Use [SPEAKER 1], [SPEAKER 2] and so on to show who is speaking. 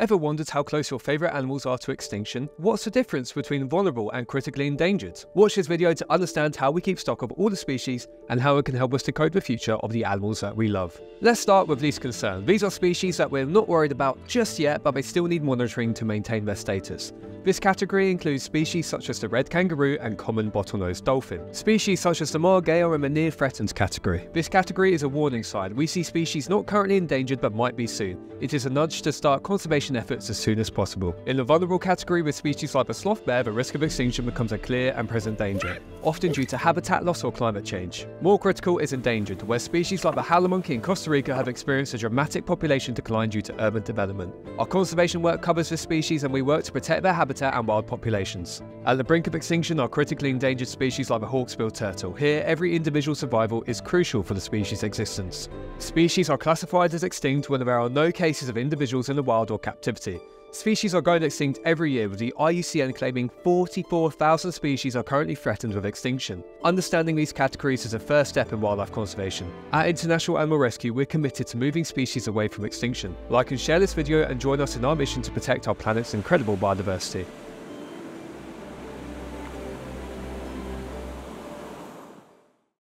[SPEAKER 1] Ever wondered how close your favourite animals are to extinction? What's the difference between vulnerable and critically endangered? Watch this video to understand how we keep stock of all the species and how it can help us decode the future of the animals that we love. Let's start with least concern. These are species that we're not worried about just yet, but they still need monitoring to maintain their status. This category includes species such as the red kangaroo and common bottlenose dolphin. Species such as the margay are in the near threatened category. This category is a warning sign. We see species not currently endangered but might be soon. It is a nudge to start conservation efforts as soon as possible. In the vulnerable category with species like the sloth bear, the risk of extinction becomes a clear and present danger, often due to habitat loss or climate change. More critical is endangered, where species like the howler monkey in Costa Rica have experienced a dramatic population decline due to urban development. Our conservation work covers this species and we work to protect their habitat habitat and wild populations. At the brink of extinction are critically endangered species like the hawksbill turtle. Here, every individual survival is crucial for the species' existence. Species are classified as extinct when there are no cases of individuals in the wild or captivity. Species are going extinct every year, with the IUCN claiming 44,000 species are currently threatened with extinction. Understanding these categories is a first step in wildlife conservation. At International Animal Rescue, we're committed to moving species away from extinction. Like and share this video and join us in our mission to protect our planet's incredible biodiversity.